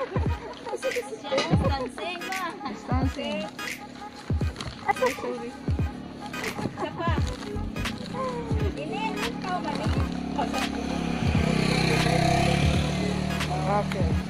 Distancing? Distancing. Ay, sorry. Isa pa. Inin, ikaw mali. Okay.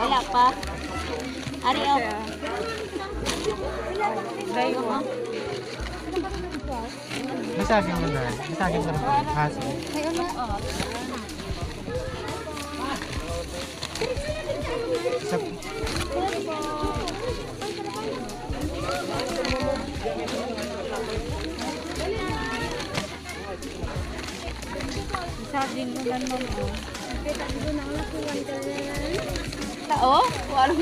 Wala pa. Ari, oh. Dayo mo. Masagin mo na. Masagin mo na. May ano? Oh. Sa, Saging mo ma'am. Oh. Tao? Wala.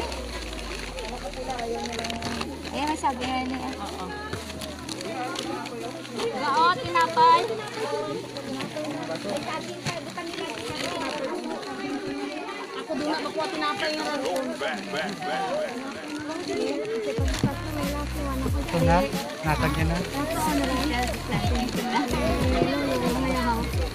Ayan, may saging rin eh. Oo. Oo, tinapay. Ako doon na makuha tinapay yung rin. ito na. Natag niya na.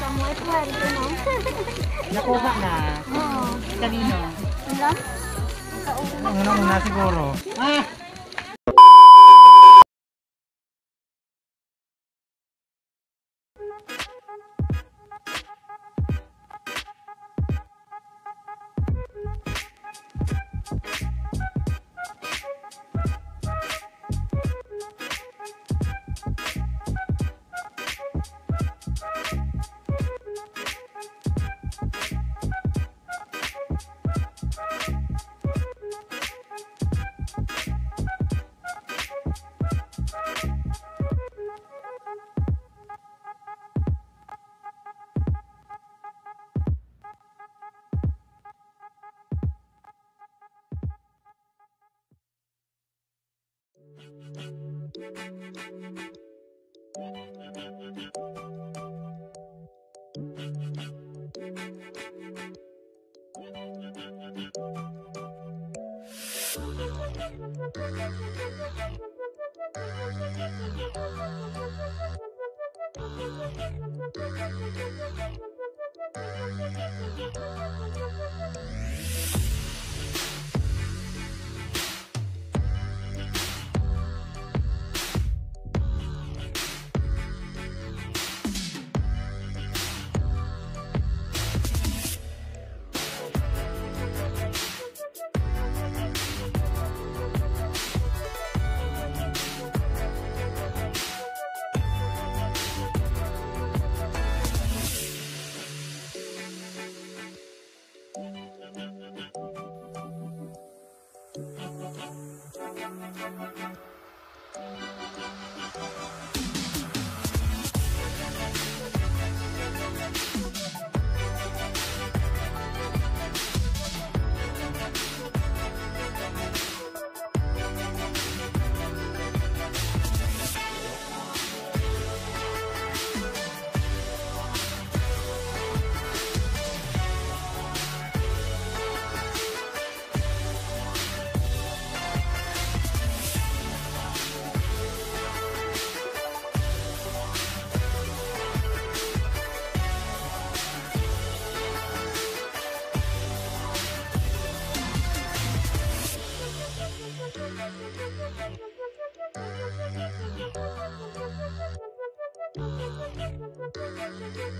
na. Tag na ko no. Nakuha na. Oo. Kanino? Alam? Ang una una siguro. Ah!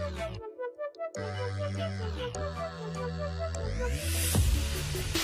Thank you.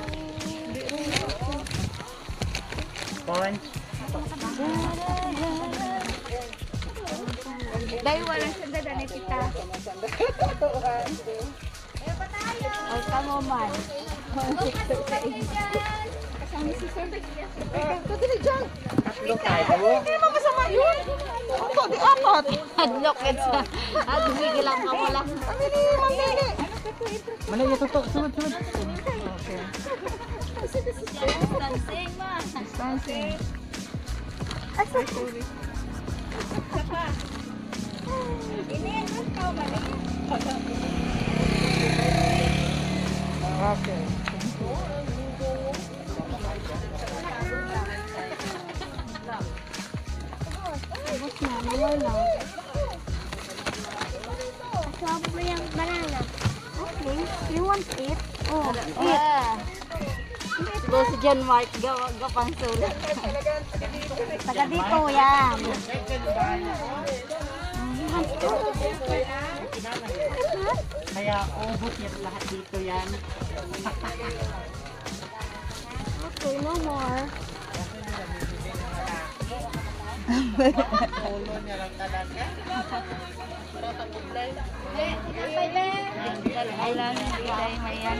Punch. Dahil walang sanda na kita. Ay, kamo man. Kasama si Sir. Tatlo tayo. Hadlok at sa. At sige lang ka wala. Mali ito to. Sunod, sunod. Distancing man. Distancing. Asa? Ini mo ka ba? Okay. Tapos na, nawal na. Kasama mo yung banana. Okay. You want it? Oh, yeah. Ito si John Mark, gapang sulat. Taga dito yan. Kaya ubos niya lahat dito yan. Okay, no more. Kailan tayo may yan.